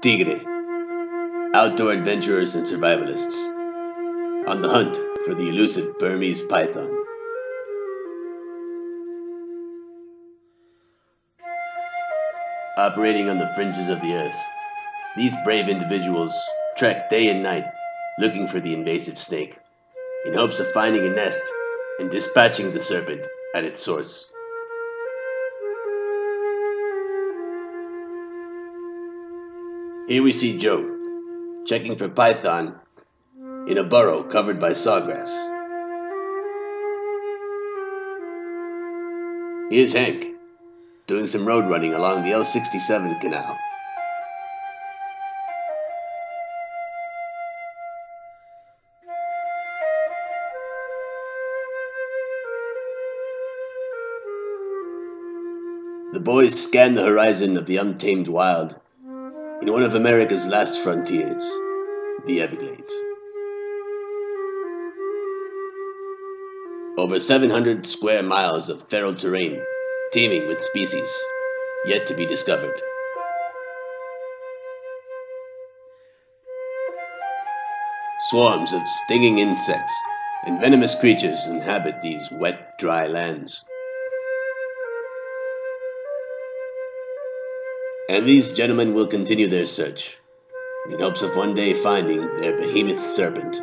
Tigre. Outdoor adventurers and survivalists. On the hunt for the elusive Burmese python. Operating on the fringes of the earth, these brave individuals trek day and night looking for the invasive snake in hopes of finding a nest and dispatching the serpent at its source. Here we see Joe, checking for python in a burrow covered by sawgrass. Here's Hank, doing some road running along the L67 canal. The boys scan the horizon of the untamed wild in one of America's last frontiers, the Everglades. Over 700 square miles of feral terrain teeming with species yet to be discovered. Swarms of stinging insects and venomous creatures inhabit these wet, dry lands. And these gentlemen will continue their search in hopes of one day finding their behemoth serpent.